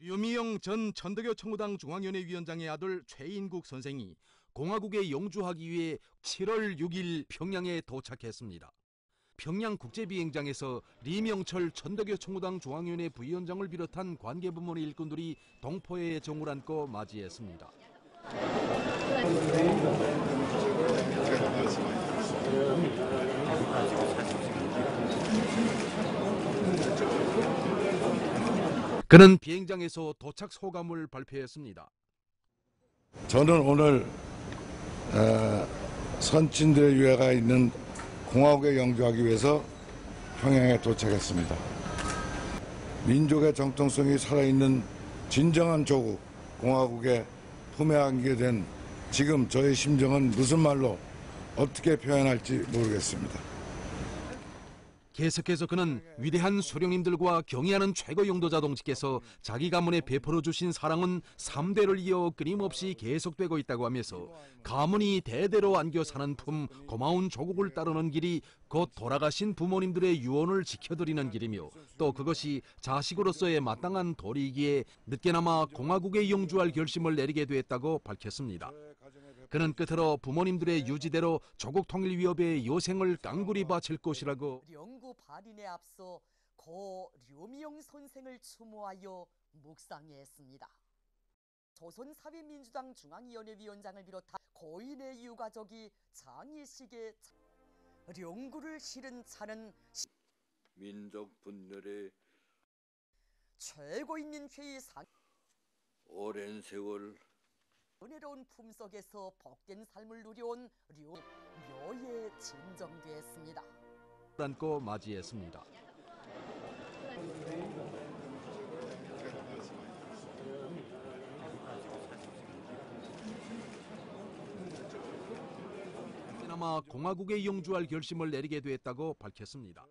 류미영 전 천덕여 청구당 중앙위원회 위원장의 아들 최인국 선생이 공화국에 영주하기 위해 7월 6일 평양에 도착했습니다. 평양 국제비행장에서 리명철 천덕여 청구당 중앙위원회 부위원장을 비롯한 관계부문의 일꾼들이 동포의 정을 안고 맞이했습니다. 그는 비행장에서 도착 소감을 발표했습니다. 저는 오늘 어, 선친들의 유해가 있는 공화국에 영주하기 위해서 평양에 도착했습니다. 민족의 정통성이 살아있는 진정한 조국 공화국에 품에 안기게 된 지금 저의 심정은 무슨 말로 어떻게 표현할지 모르겠습니다. 계속해서 그는 위대한 수령님들과 경의하는 최고 용도자 동지께서 자기 가문에 베풀어 주신 사랑은 3대를 이어 끊임없이 계속되고 있다고 하면서 가문이 대대로 안겨 사는 품 고마운 조국을 따르는 길이 곧 돌아가신 부모님들의 유언을 지켜드리는 길이며 또 그것이 자식으로서의 마땅한 도리이기에 늦게나마 공화국에 영주할 결심을 내리게 됐다고 밝혔습니다. 그는 끝으로 부모님들의 유지대로 조국 통일 위협에 요생을 깡굴이 바칠 것이라고 영구 발인에 앞서 고 류미영 선생을 추모하여 묵상했습니다. 조선사회민주당 중앙위원회 위원장을 비롯한 고인의 유가족이 장의식에 참- 영구를 실은 차는 민족 분열의 최고인민 회의 상 오랜 세월 은혜로운 품속에서 복된 삶을 누려온 류 묘에 진정되었습니다. 안고 맞이했습니다. 그나마 공화국에 영주할 결심을 내리게 됐다고 밝혔습니다.